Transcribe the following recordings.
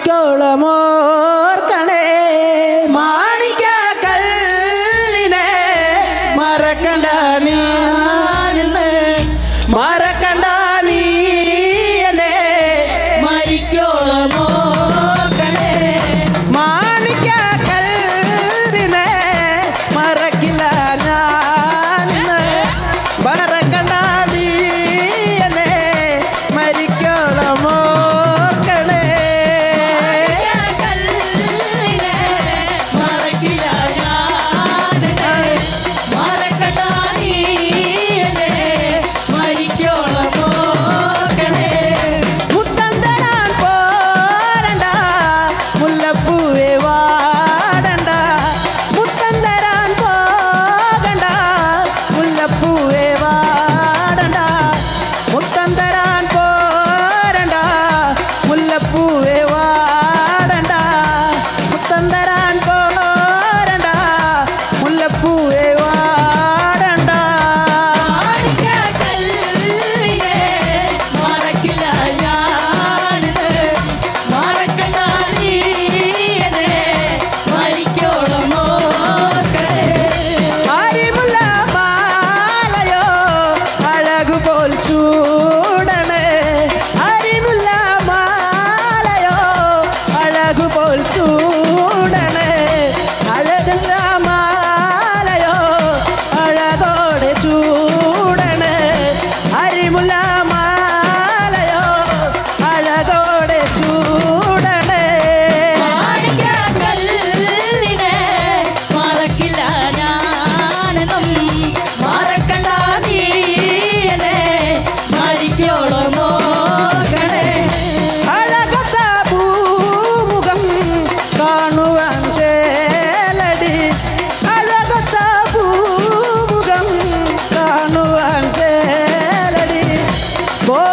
മാണിക്കോളമോർക്കണേ. മാണിക്ക കല്ലിനെ മറക്കണ്ട നീ മറക്കണ്ട നീ എന്നെ. മരിക്കോളമോർക്കണേ. മാണിക്ക കല്ലിനെ മറക്കില്ല ഞാൻ മറക്കണ്ട നീ എന്നെ. മരിക്കോളമോ பூவே வாடண்டா. முத்தந்தரான் போகண்டா. உள்ள பூவே வாடண்டா. முத்தந்தரான் போரண்டா. உள்ள பூவே வா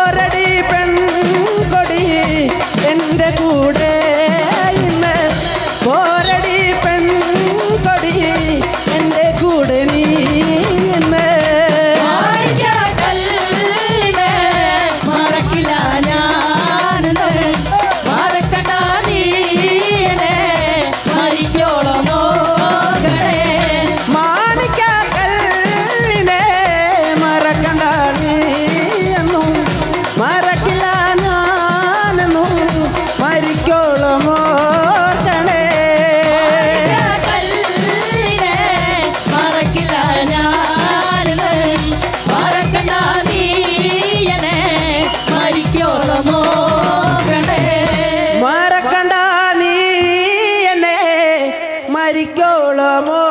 പോരടി പെൺകൊടി? എന്റെ കൂടെ മറക്കണ്ട നീ എന്നെ മരിക്കോളമോ